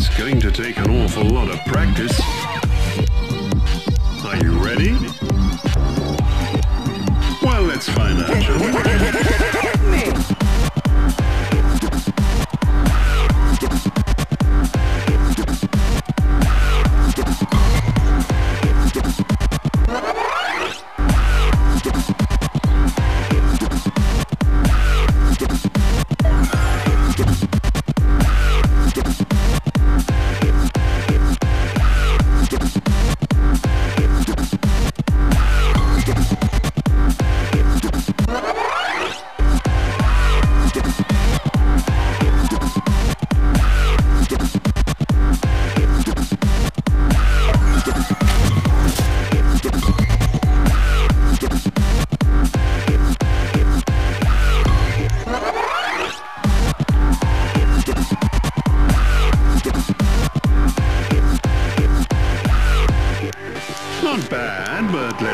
It's going to take an awful lot of practice. Are you ready? Well, let's find out, shall we?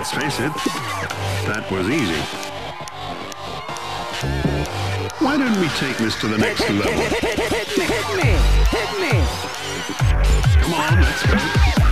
Let's face it, that was easy. Why don't we take this to the next level? Hit me, hit me, hit me. Come on, let's go.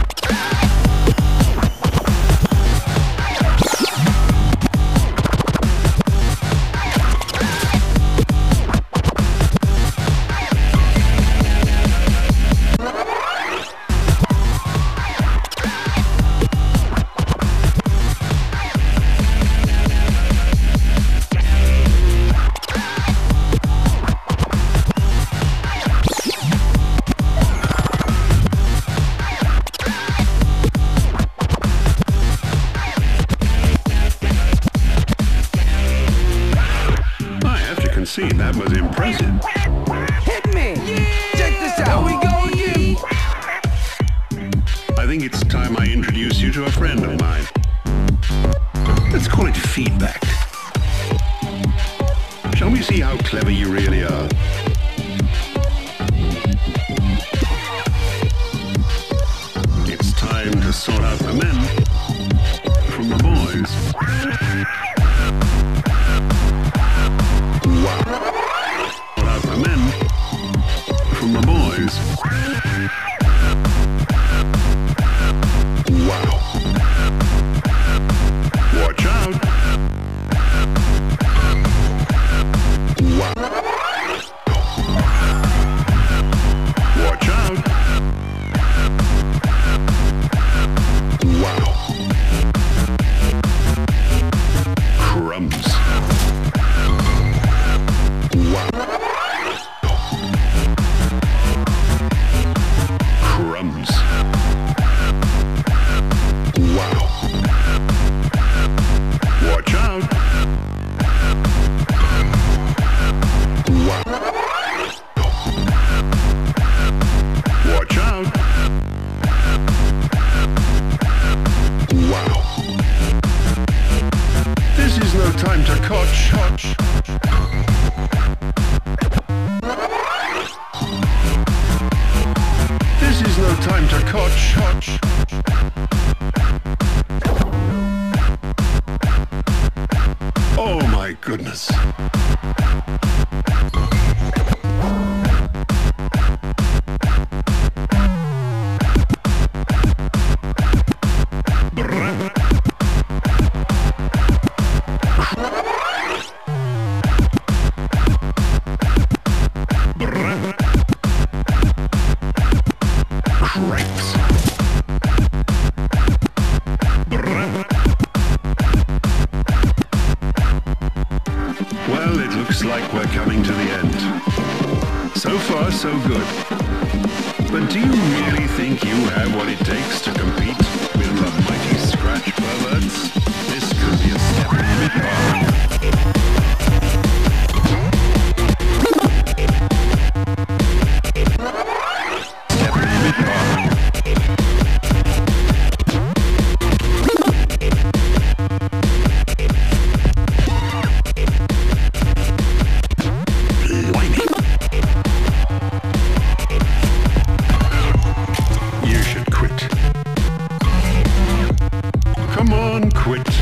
Feedback. Shall we see how clever you really are? It's time to sort out the men from the boys. Time to coach. Well, it looks like we're coming to the end. So far, so good. But do you really think you have what it takes to compete with the mighty Scratch Perverts? Quit.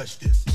touch this.